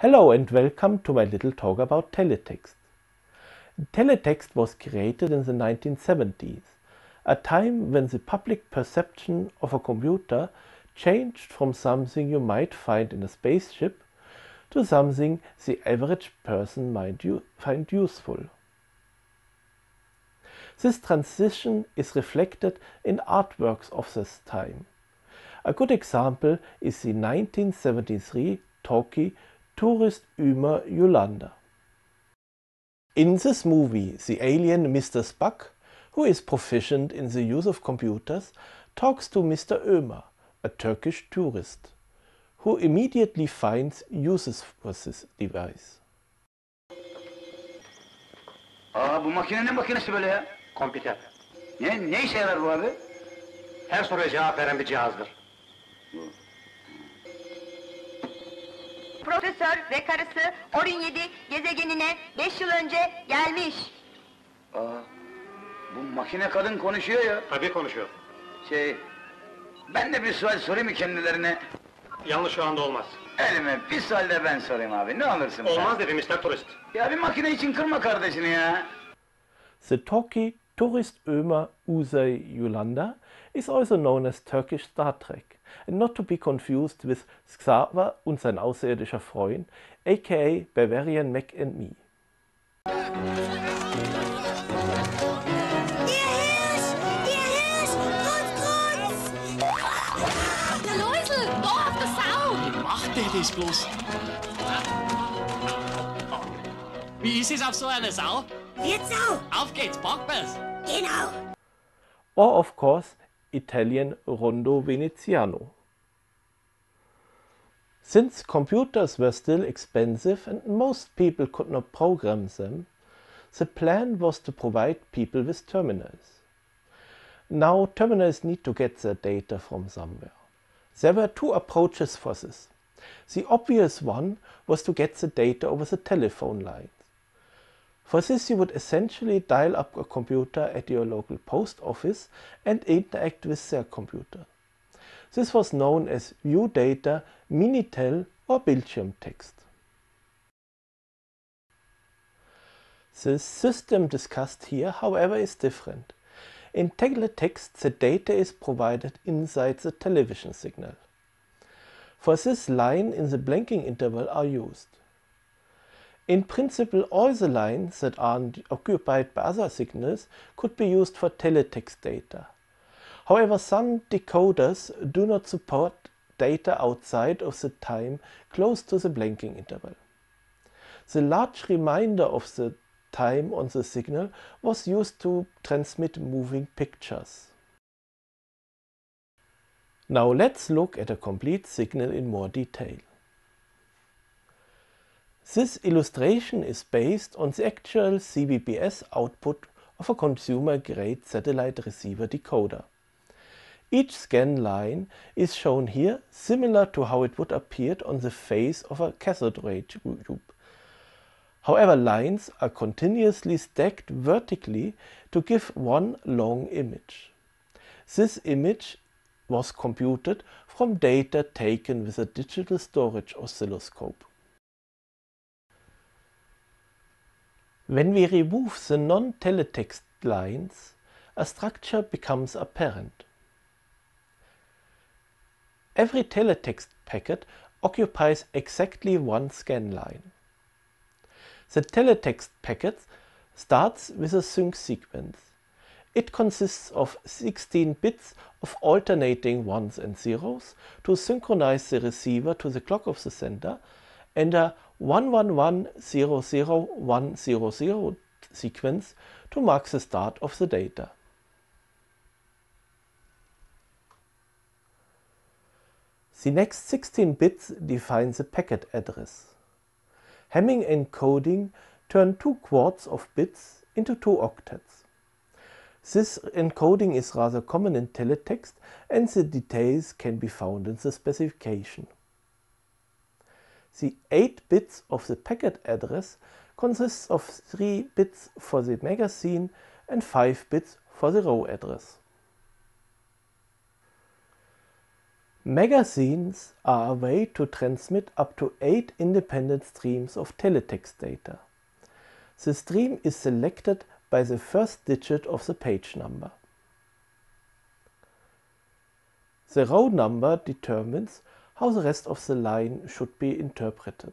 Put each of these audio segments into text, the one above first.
Hello and welcome to my little talk about teletext. Teletext was created in the 1970s, a time when the public perception of a computer changed from something you might find in a spaceship to something the average person might find useful. This transition is reflected in artworks of this time. A good example is the 1973 talkie Tourist Ömer Yolanda. In this movie, the alien Mr. Spock, who is proficient in the use of computers, talks to Mr. Ömer, a Turkish tourist, who immediately finds uses for this device. Aa bu makine ne makinesi böyle ya? Kompüter. Ne, ne işe yarar bu abi? Her soruya cevap veren bir cihazdır. Profesör ve karısı Orin 7 gezegenine 5 yıl önce gelmiş. Aa bu makine kadın konuşuyor ya. Tabii konuşuyor. Şey ben de bir sual sorayım mı kendilerine? Yalnız şu anda olmaz. Elime bir sual de ben sorayım abi. Ne alırsın sen? Olmaz dedi Mr. Turist. Ya bir makine için kırma kardeşini ya. The talkie Tourist Ömer Uzay Yolanda is also known as Turkish Star Trek and not to be confused with Xaver und sein außerirdischer Freund, aka Bavarian Mac and Me. Ihr Hirsch! Ihr Hirsch! Grunz, grunz! Der Läusel! Da auf der Sau! Macht der das bloß? Wie ist es auf so eine Sau? Wird Sau! Auf geht's, wir's! Genau! Or of course Italian Rondo Veneziano. Since computers were still expensive and most people could not program them, the plan was to provide people with terminals. Now terminals need to get their data from somewhere. There were two approaches for this. The obvious one was to get the data over the telephone lines. For this you would essentially dial up a computer at your local post office and interact with their computer. This was known as View Data, Minitel or Bildschirmtext. Text. The system discussed here, however, is different. In teletext, the data is provided inside the television signal. For this line in the blanking interval are used. In principle, all the lines that are occupied by other signals could be used for teletext data. However, some decoders do not support data outside of the time close to the blanking interval. The large remainder of the time on the signal was used to transmit moving pictures. Now let's look at a complete signal in more detail. This illustration is based on the actual CVBS output of a consumer-grade satellite receiver decoder. Each scan line is shown here similar to how it would appear on the face of a cathode ray tube. However, lines are continuously stacked vertically to give one long image. This image was computed from data taken with a digital storage oscilloscope. When we remove the non-teletext lines, a structure becomes apparent. Every teletext packet occupies exactly one scan line. The teletext packet starts with a sync sequence. It consists of 16 bits of alternating ones and zeros to synchronize the receiver to the clock of the sender and a 11100100 sequence to mark the start of the data. The next 16 bits define the packet address. Hamming encoding turn two quarts of bits into two octets. This encoding is rather common in teletext and the details can be found in the specification. The 8 bits of the packet address consists of 3 bits for the magazine and 5 bits for the row address. Magazines are a way to transmit up to 8 independent streams of teletext data. The stream is selected by the first digit of the page number. The row number determines how the rest of the line should be interpreted.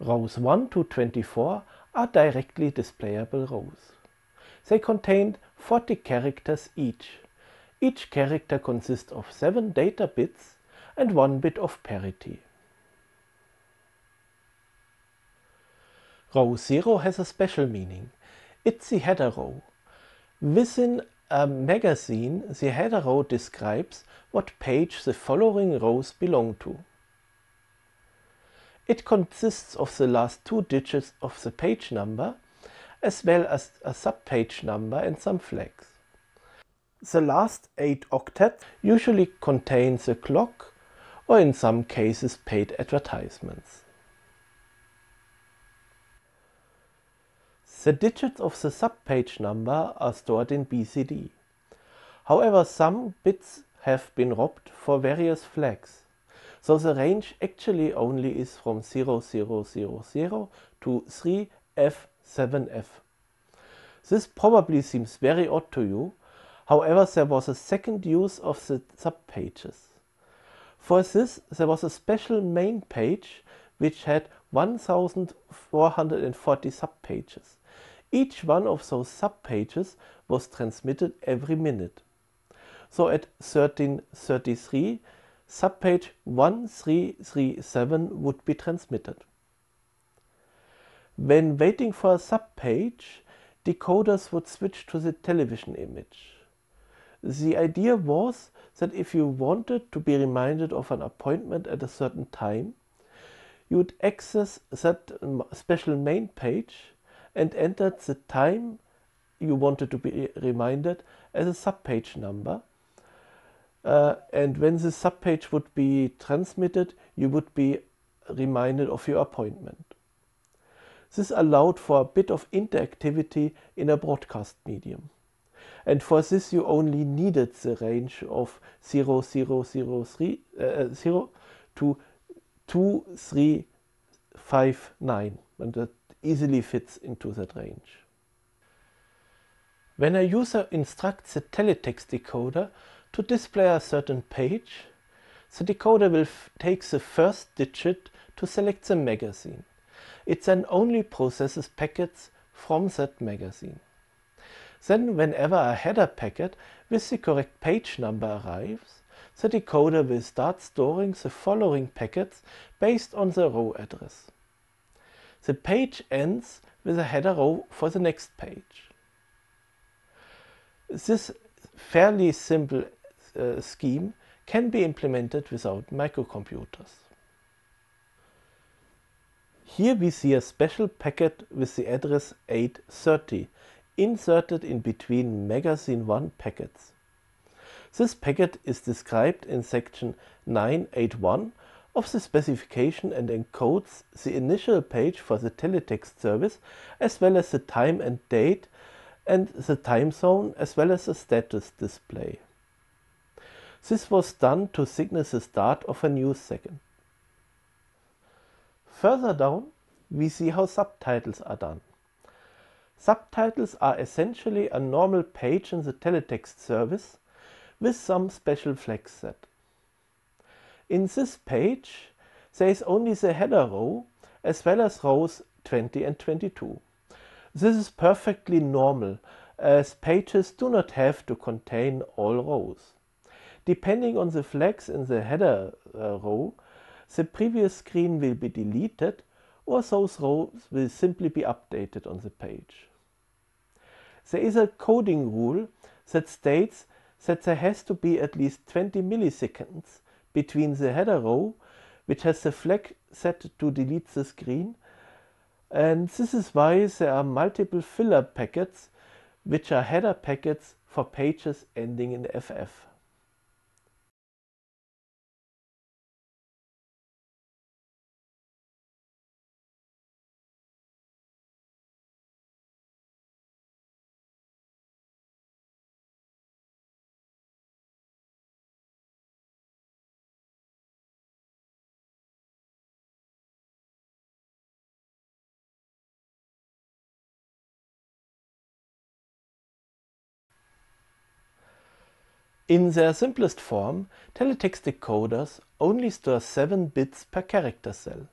Rows 1 to 24 are directly displayable rows. They contain 40 characters each. Each character consists of 7 data bits and 1 bit of parity. Row 0 has a special meaning. It's the header row. Within a magazine, the header row describes what page the following rows belong to. It consists of the last two digits of the page number as well as a subpage number and some flags. The last eight octets usually contain the clock or in some cases paid advertisements. The digits of the subpage number are stored in BCD. However, some bits have been robbed for various flags. So the range actually only is from 0000 to 3F7F. This probably seems very odd to you, however there was a second use of the subpages. For this there was a special main page which had 1440 subpages. Each one of those subpages was transmitted every minute. So at 1333, subpage 1337 would be transmitted. When waiting for a subpage, decoders would switch to the television image. The idea was that if you wanted to be reminded of an appointment at a certain time, you would access that special main page and entered the time you wanted to be reminded as a subpage number. Uh, and when the subpage would be transmitted, you would be reminded of your appointment. This allowed for a bit of interactivity in a broadcast medium. And for this you only needed the range of 0, 0, 0, 0003 uh, 0 to 2359 and that easily fits into that range. When a user instructs the teletext decoder to display a certain page, the decoder will take the first digit to select the magazine. It then only processes packets from that magazine. Then whenever a header packet with the correct page number arrives, the decoder will start storing the following packets based on the row address. The page ends with a header row for the next page. This fairly simple uh, scheme can be implemented without microcomputers. Here we see a special packet with the address 830 inserted in between magazine 1 packets. This packet is described in section 981 of the specification and encodes the initial page for the teletext service as well as the time and date and the time zone as well as the status display. This was done to signal the start of a new second. Further down, we see how subtitles are done. Subtitles are essentially a normal page in the teletext service with some special flags set. In this page, there is only the header row as well as rows 20 and 22. This is perfectly normal as pages do not have to contain all rows. Depending on the flags in the header uh, row, the previous screen will be deleted or those rows will simply be updated on the page. There is a coding rule that states that there has to be at least 20 milliseconds between the header row, which has the flag set to delete the screen, and this is why there are multiple filler packets, which are header packets for pages ending in FF. In their simplest form, teletext decoders only store 7 bits per character cell.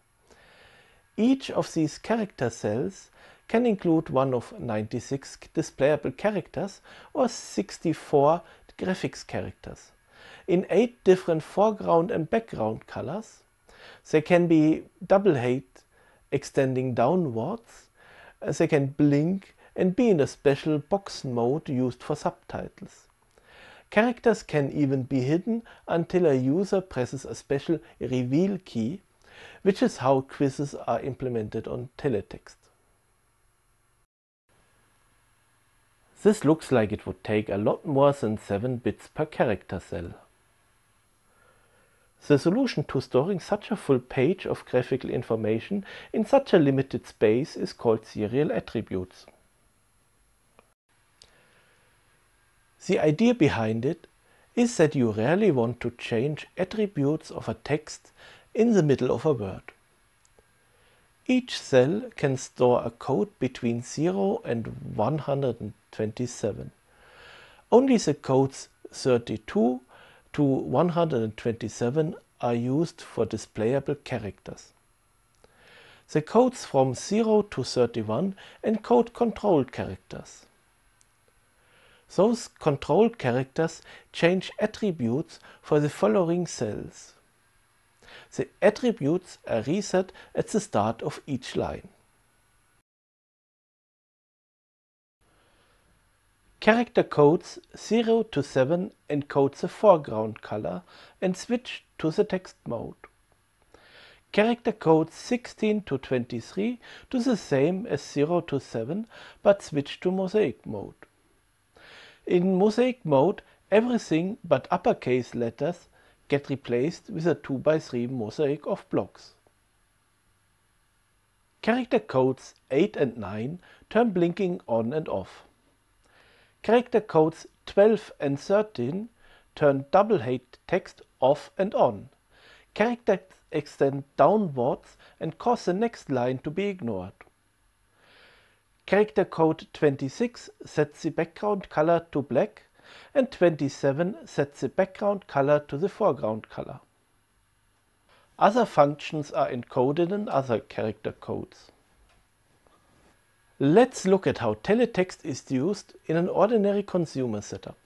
Each of these character cells can include one of 96 displayable characters or 64 graphics characters in 8 different foreground and background colors. They can be double height extending downwards, they can blink and be in a special box mode used for subtitles. Characters can even be hidden until a user presses a special reveal key, which is how quizzes are implemented on teletext. This looks like it would take a lot more than 7 bits per character cell. The solution to storing such a full page of graphical information in such a limited space is called serial attributes. The idea behind it is that you rarely want to change attributes of a text in the middle of a word. Each cell can store a code between 0 and 127. Only the codes 32 to 127 are used for displayable characters. The codes from 0 to 31 encode control characters. Those control characters change attributes for the following cells. The attributes are reset at the start of each line. Character codes 0 to 7 encode the foreground color and switch to the text mode. Character codes 16 to 23 do the same as 0 to 7 but switch to mosaic mode. In mosaic mode, everything but uppercase letters get replaced with a 2x3 mosaic of blocks. Character codes 8 and 9 turn blinking on and off. Character codes 12 and 13 turn double height text off and on. Characters extend downwards and cause the next line to be ignored. Character code 26 sets the background color to black and 27 sets the background color to the foreground color. Other functions are encoded in other character codes. Let's look at how teletext is used in an ordinary consumer setup.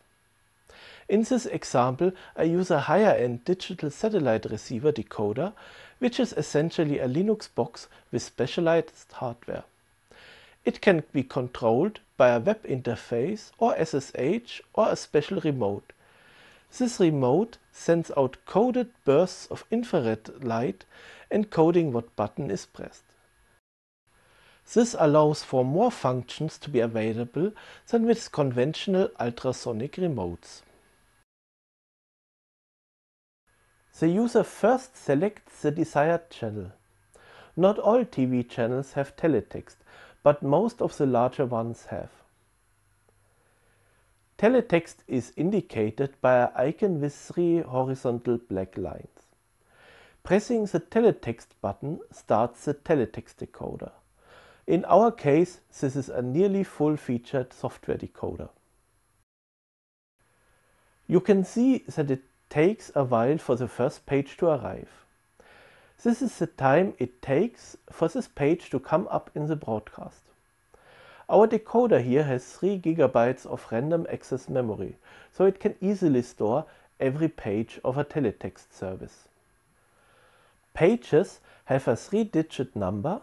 In this example, I use a higher-end digital satellite receiver decoder, which is essentially a Linux box with specialized hardware. It can be controlled by a web interface or SSH or a special remote. This remote sends out coded bursts of infrared light encoding what button is pressed. This allows for more functions to be available than with conventional ultrasonic remotes. The user first selects the desired channel. Not all TV channels have teletext, but most of the larger ones have. Teletext is indicated by an icon with three horizontal black lines. Pressing the teletext button starts the teletext decoder. In our case, this is a nearly full-featured software decoder. You can see that it takes a while for the first page to arrive. This is the time it takes for this page to come up in the broadcast. Our decoder here has 3 GB of random access memory, so it can easily store every page of a teletext service. Pages have a 3-digit number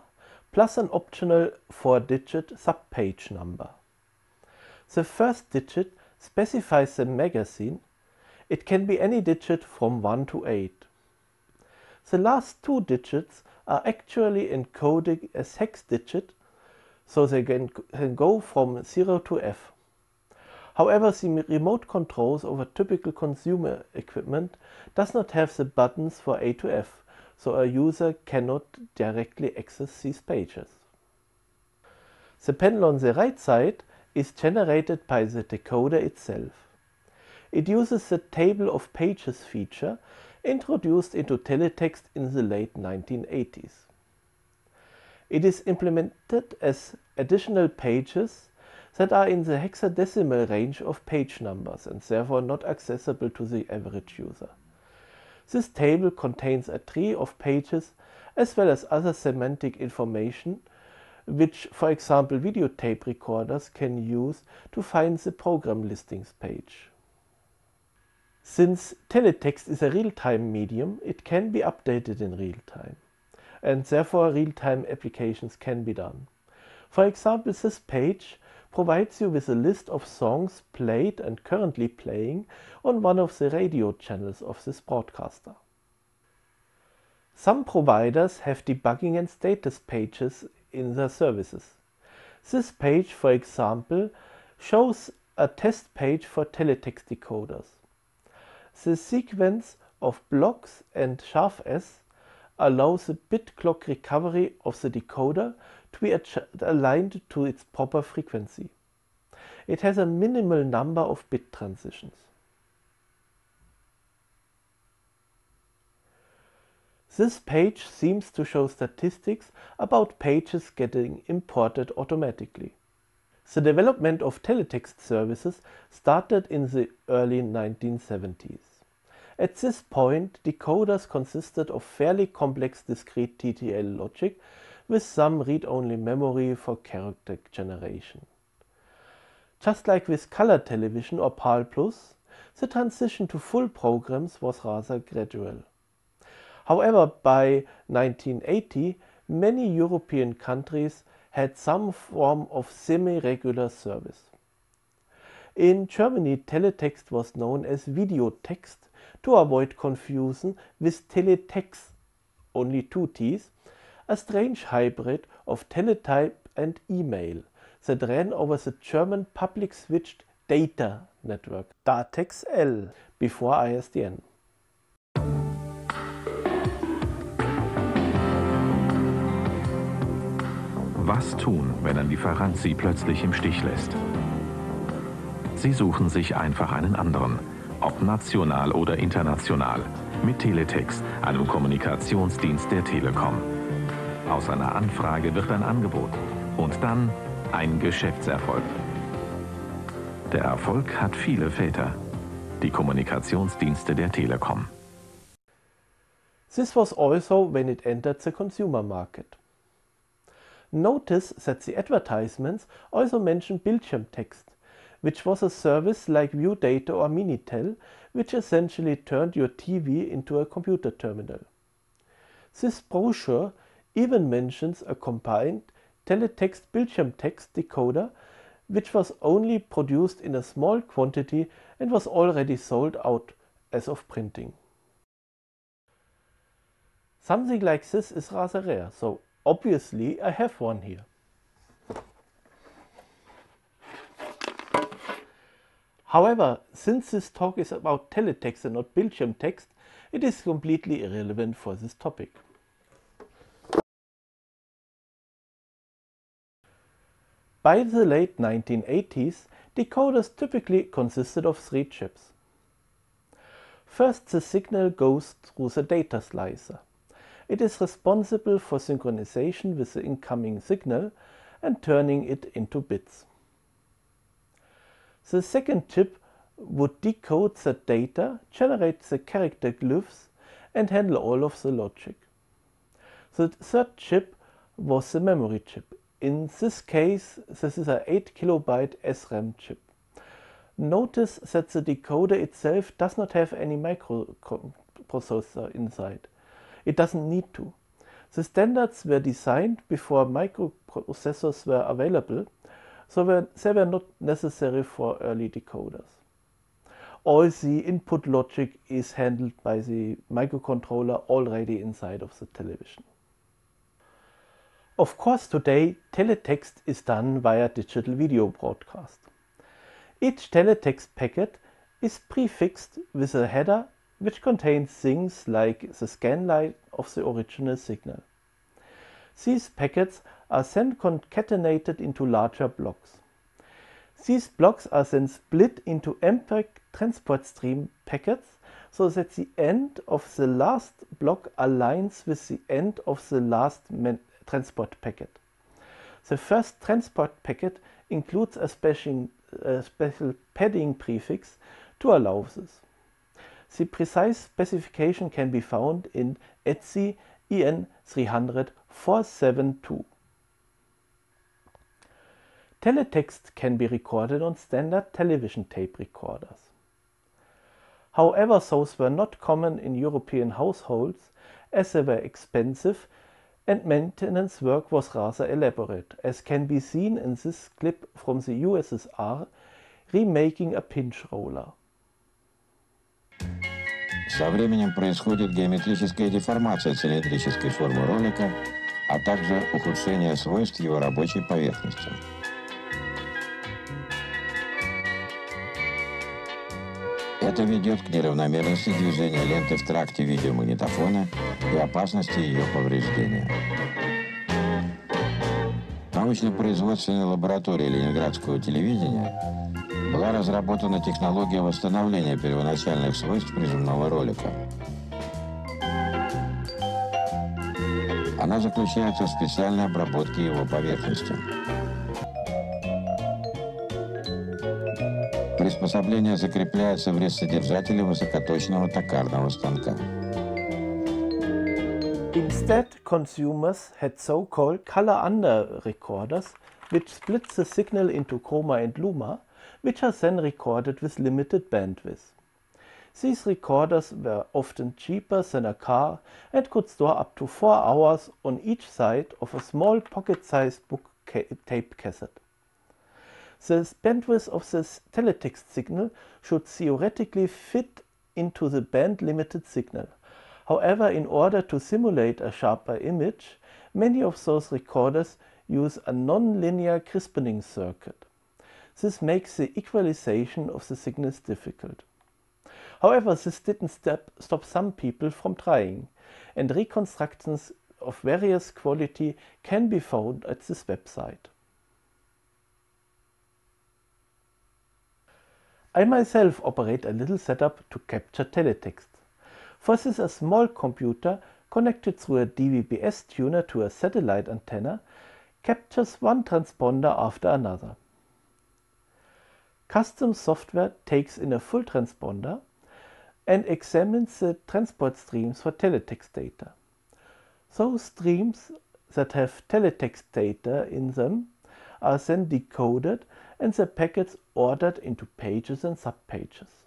plus an optional 4-digit subpage number. The first digit specifies the magazine. It can be any digit from 1 to 8. The last two digits are actually encoded as hex digit, so they can, can go from 0 to F. However, the remote controls over typical consumer equipment does not have the buttons for A to F, so a user cannot directly access these pages. The panel on the right side is generated by the decoder itself. It uses the table of pages feature introduced into teletext in the late 1980s. It is implemented as additional pages that are in the hexadecimal range of page numbers and therefore not accessible to the average user. This table contains a tree of pages as well as other semantic information which, for example, videotape recorders can use to find the program listings page. Since teletext is a real-time medium, it can be updated in real time, and therefore real-time applications can be done. For example, this page provides you with a list of songs played and currently playing on one of the radio channels of this broadcaster. Some providers have debugging and status pages in their services. This page, for example, shows a test page for teletext decoders. The sequence of blocks and *s allows the bit clock recovery of the decoder to be aligned to its proper frequency. It has a minimal number of bit transitions. This page seems to show statistics about pages getting imported automatically. The development of teletext services started in the early 1970s. At this point, decoders consisted of fairly complex discrete TTL logic with some read-only memory for character generation. Just like with color television or PAL+, the transition to full programs was rather gradual. However, by 1980, many European countries had some form of semi-regular service. In Germany, teletext was known as videotext to avoid confusion with Teletex, only two T's, a strange hybrid of teletype and email that ran over the German public switched data network Datex L before ISDN. Was tun, wenn ein Lieferant Sie plötzlich im Stich lässt? Sie suchen sich einfach einen anderen, ob national oder international, mit Teletext, einem Kommunikationsdienst der Telekom. Aus einer Anfrage wird ein Angebot und dann ein Geschäftserfolg. Der Erfolg hat viele Väter, die Kommunikationsdienste der Telekom. This was also when it entered the consumer market. Notice that the advertisements also mention Bildschirmtext, which was a service like ViewData or Minitel, which essentially turned your TV into a computer terminal. This brochure even mentions a combined teletext Bildschirmtext decoder, which was only produced in a small quantity and was already sold out as of printing. Something like this is rather rare, so Obviously, I have one here. However, since this talk is about teletext and not Bildschirmtext, it is completely irrelevant for this topic. By the late 1980s, decoders typically consisted of three chips. First, the signal goes through the data slicer. It is responsible for synchronization with the incoming signal and turning it into bits. The second chip would decode the data, generate the character glyphs and handle all of the logic. The third chip was the memory chip. In this case, this is a 8 kilobyte SRAM chip. Notice that the decoder itself does not have any microprocessor inside. It doesn't need to. The standards were designed before microprocessors were available, so they were not necessary for early decoders. All the input logic is handled by the microcontroller already inside of the television. Of course, today teletext is done via digital video broadcast. Each teletext packet is prefixed with a header which contains things like the scan line of the original signal. These packets are then concatenated into larger blocks. These blocks are then split into MPEG transport stream packets so that the end of the last block aligns with the end of the last transport packet. The first transport packet includes a special, a special padding prefix to allow this. The precise specification can be found in ETSI EN 300 472. Teletext can be recorded on standard television tape recorders. However, those were not common in European households as they were expensive and maintenance work was rather elaborate, as can be seen in this clip from the USSR remaking a pinch roller. Со временем происходит геометрическая деформация цилиндрической формы ролика, а также ухудшение свойств его рабочей поверхности. Это ведет к неравномерности движения ленты в тракте видеомагнитофона и опасности ее повреждения. В научно-производственной лаборатории Ленинградского телевидения была разработана технология восстановления первоначальных свойств приземного ролика. Она заключается в специальной обработке его поверхности. Приспособление закрепляется в резцесодержателе высокоточного токарного станка. Instead, consumers had so-called color under recorders, which split the signal into chroma and luma, which are then recorded with limited bandwidth. These recorders were often cheaper than a car and could store up to 4 hours on each side of a small pocket-sized book ca tape cassette. The bandwidth of this teletext signal should theoretically fit into the band-limited signal. However, in order to simulate a sharper image, many of those recorders use a non-linear crispening circuit. This makes the equalization of the signals difficult. However, this didn't stop, stop some people from trying, and reconstructions of various quality can be found at this website. I myself operate a little setup to capture teletext. For this a small computer connected through a DVB-S tuner to a satellite antenna captures one transponder after another. Custom software takes in a full transponder and examines the transport streams for teletext data. Those streams that have teletext data in them are then decoded and the packets ordered into pages and subpages.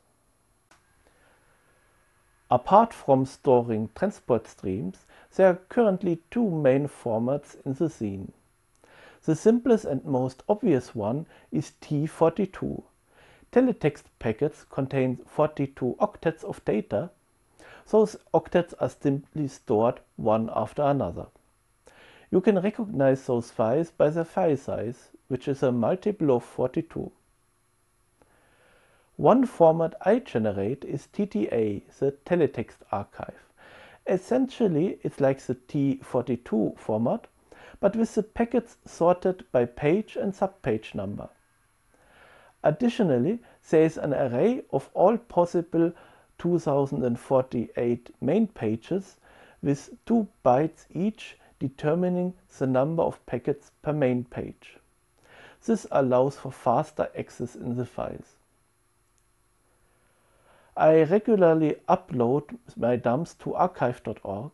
Apart from storing transport streams, there are currently two main formats in the scene. The simplest and most obvious one is T42. Teletext packets contain 42 octets of data. Those octets are simply stored one after another. You can recognize those files by their file size, which is a multiple of 42. One format I generate is TTA, the teletext archive. Essentially, it's like the T42 format, but with the packets sorted by page and subpage number. Additionally, there is an array of all possible 2048 main pages with 2 bytes each determining the number of packets per main page. This allows for faster access in the files. I regularly upload my dumps to archive.org.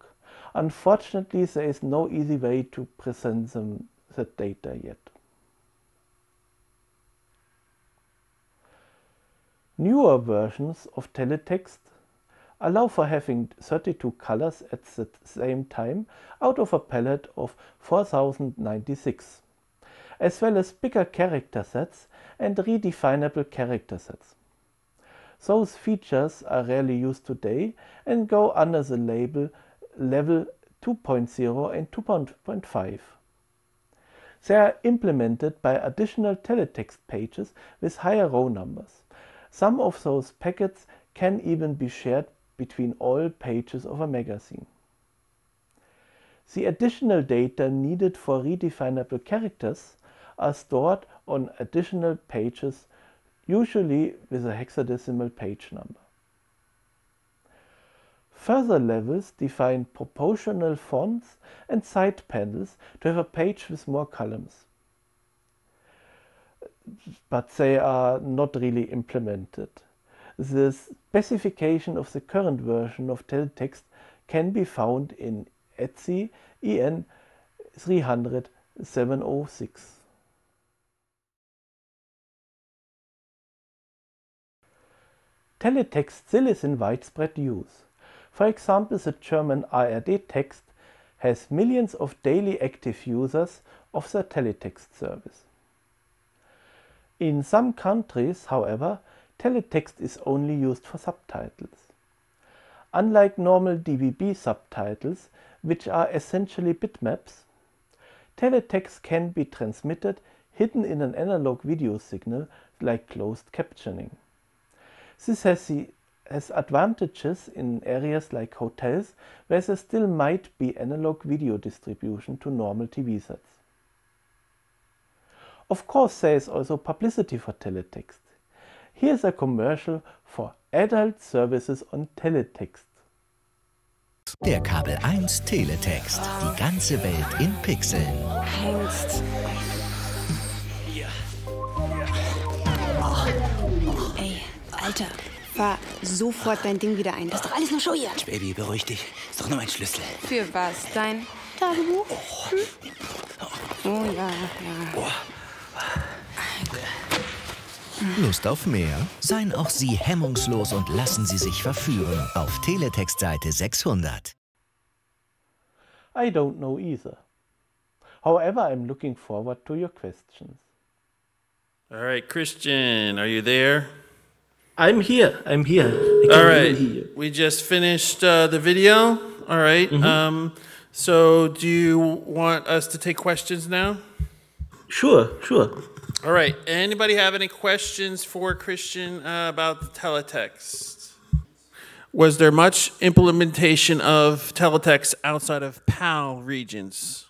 Unfortunately, there is no easy way to present them the data yet. Newer versions of teletext allow for having 32 colors at the same time out of a palette of 4096, as well as bigger character sets and redefinable character sets. Those features are rarely used today and go under the label level 2.0 and 2.5. They are implemented by additional teletext pages with higher row numbers. Some of those packets can even be shared between all pages of a magazine. The additional data needed for redefinable characters are stored on additional pages, usually with a hexadecimal page number. Further levels define proportional fonts and side panels to have a page with more columns. But they are not really implemented. The specification of the current version of teletext can be found in ETSI EN 300 706. Teletext still is in widespread use. For example, the German ARD text has millions of daily active users of the teletext service. In some countries, however, teletext is only used for subtitles. Unlike normal DVB subtitles, which are essentially bitmaps, teletext can be transmitted hidden in an analog video signal like closed captioning. This has, the, has advantages in areas like hotels where there still might be analog video distribution to normal TV sets. Of course, there is also publicity for teletext. Here's a commercial for adult services on teletext. Der Kabel 1 Teletext. Die ganze Welt in Pixeln. Hengst. Ey, Alter, fahr sofort dein Ding wieder ein. Das ist doch alles nur Show hier. Baby, beruhig dich. Ist doch nur mein Schlüssel. Für was? Dein Tagebuch? Hm? Oh ja, ja. Lust auf mehr? Seien auch Sie hemmungslos und lassen Sie sich verführen auf Teletextseite 600. I don't know either. However, I'm looking forward to your questions. All right, Christian, are you there? I'm here. I'm here. All right. you. We just finished uh, the video. All right, Mhm. Um, so, do you want us to take questions now? Sure, sure. All right. Anybody have any questions for Christian uh, about the teletext? Was there much implementation of teletext outside of PAL regions?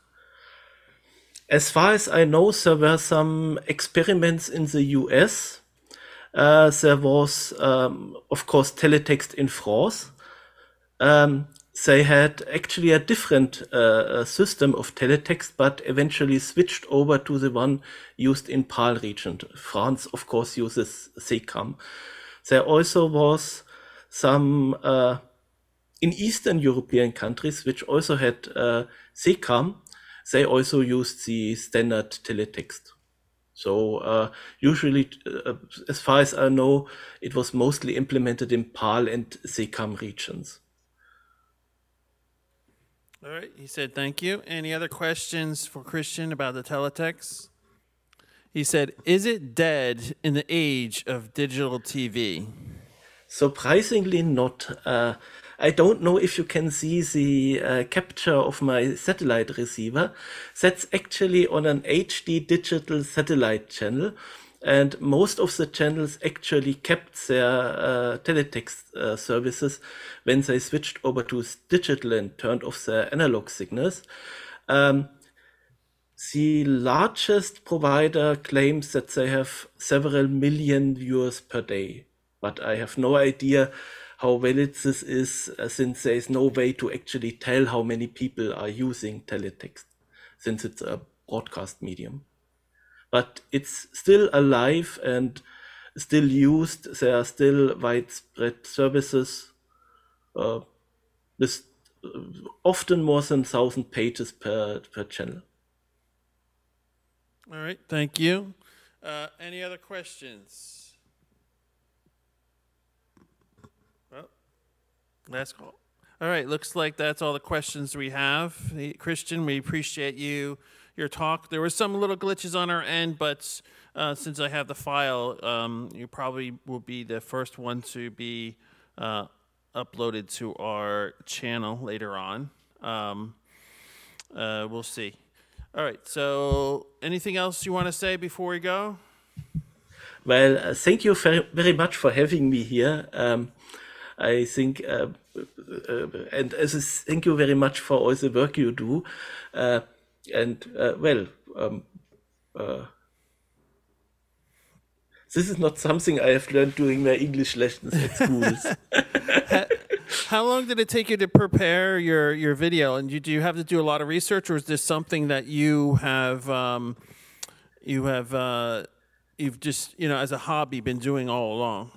As far as I know, there were some experiments in the US. Uh, there was, um, of course, teletext in France. Um, they had actually a different uh, uh, system of teletext, but eventually switched over to the one used in PAL region. France, of course, uses SECAM. There also was some uh, in Eastern European countries which also had uh, SECAM. They also used the standard teletext. So uh, usually, uh, as far as I know, it was mostly implemented in PAL and SECAM regions. All right. He said, thank you. Any other questions for Christian about the teletext? He said, is it dead in the age of digital TV? Surprisingly not. Uh, I don't know if you can see the uh, capture of my satellite receiver. That's actually on an HD digital satellite channel. And most of the channels actually kept their uh, teletext uh, services when they switched over to digital and turned off their analog signals. Um, the largest provider claims that they have several million viewers per day, but I have no idea how valid this is uh, since there is no way to actually tell how many people are using teletext since it's a broadcast medium. But it's still alive and still used. There are still widespread services uh, with uh, often more than 1,000 pages per, per channel. All right. Thank you. Uh, any other questions? Well, last call. All right. Looks like that's all the questions we have. Christian, we appreciate you your talk. There were some little glitches on our end, but uh, since I have the file, um, you probably will be the first one to be uh, uploaded to our channel later on. Um, uh, we'll see. All right. So, anything else you want to say before we go? Well, uh, thank you very, very much for having me here. Um, I think, uh, uh, and as thank you very much for all the work you do. And uh, well, um, uh, this is not something I have learned during my English lessons at schools. How long did it take you to prepare your, your video? And you, do you have to do a lot of research, or is this something that you have um, you have uh, you've just you know as a hobby been doing all along?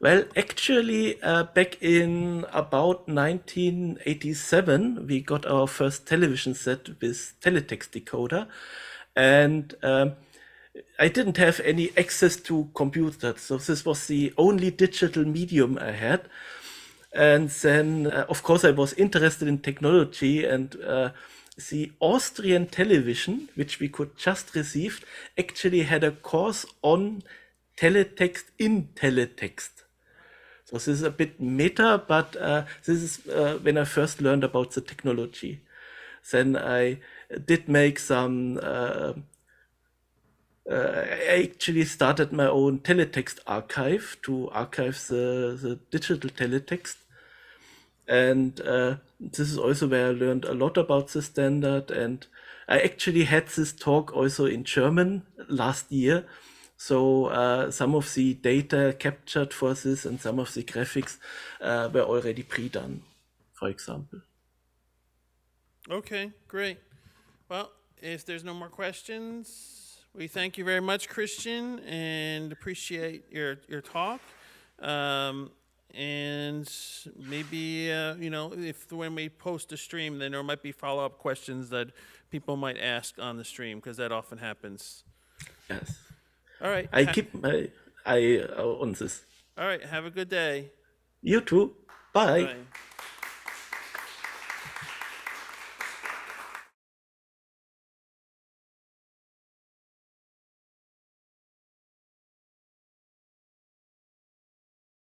Well, actually, uh, back in about 1987, we got our first television set with teletext decoder, and um, I didn't have any access to computers, so this was the only digital medium I had. And then, uh, of course, I was interested in technology, and uh, the Austrian television, which we could just receive, actually had a course on teletext in teletext. So this is a bit meta, but uh, this is uh, when I first learned about the technology. Then I did make some. Uh, uh, I actually started my own teletext archive to archive the, the digital teletext. And uh, this is also where I learned a lot about the standard. And I actually had this talk also in German last year. So uh, some of the data captured for this and some of the graphics uh, were already pre-done, for example. Okay, great. Well, if there's no more questions, we thank you very much, Christian, and appreciate your your talk. Um, and maybe uh, you know if when we post a stream, then there might be follow up questions that people might ask on the stream because that often happens. Yes. All right. I ha- keep my eye on this. All right. Have a good day. You too. Bye. Bye.